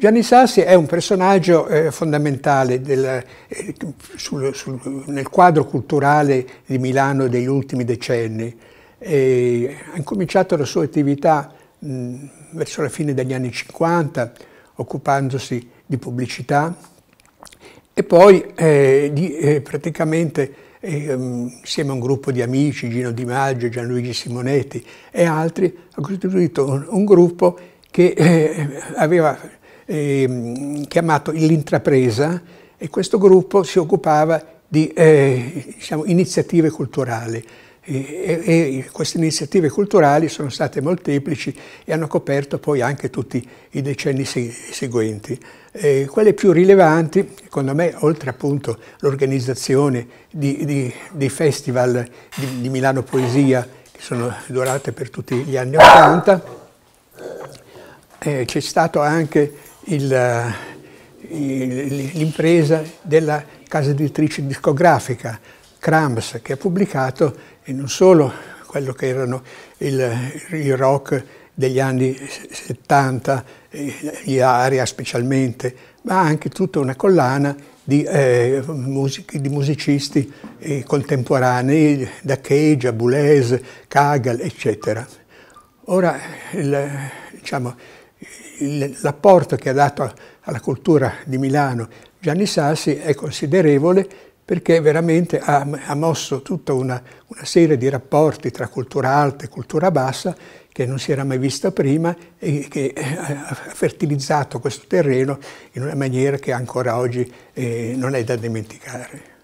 Gianni Sassi è un personaggio eh, fondamentale del, eh, sul, sul, nel quadro culturale di Milano degli ultimi decenni. E ha incominciato la sua attività mh, verso la fine degli anni 50, occupandosi di pubblicità e poi eh, di, eh, praticamente eh, insieme a un gruppo di amici, Gino Di Maggio, Gianluigi Simonetti e altri, ha costituito un, un gruppo che eh, aveva eh, chiamato L'Intrapresa e questo gruppo si occupava di eh, diciamo, iniziative culturali. E, e, queste iniziative culturali sono state molteplici e hanno coperto poi anche tutti i decenni seguenti. E quelle più rilevanti, secondo me, oltre appunto l'organizzazione dei festival di, di Milano Poesia, che sono durate per tutti gli anni Ottanta, eh, c'è stato anche l'impresa della casa editrice discografica Krams che ha pubblicato non solo quello che erano il, il rock degli anni 70, gli aria specialmente, ma anche tutta una collana di, eh, music, di musicisti eh, contemporanei, da Cage a Boulez, Kagal, eccetera. Ora, il, diciamo, l'apporto che ha dato alla cultura di Milano Gianni Sassi è considerevole perché veramente ha, ha mosso tutta una, una, serie di rapporti tra cultura alta e cultura bassa che non si era mai vista prima e che ha fertilizzato questo terreno in una maniera che ancora oggi eh, non è da dimenticare.